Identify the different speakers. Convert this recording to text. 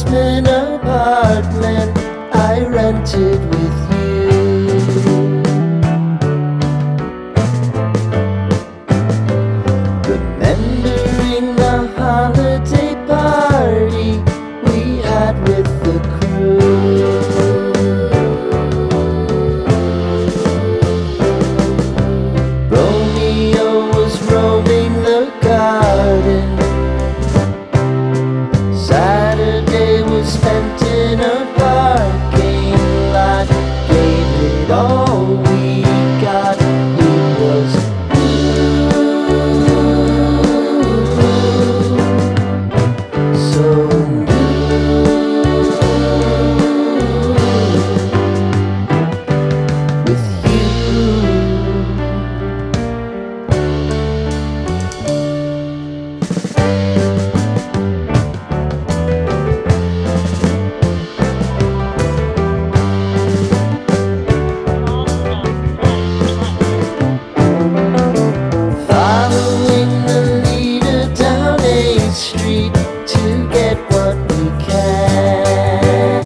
Speaker 1: an apartment I rented with you. in know.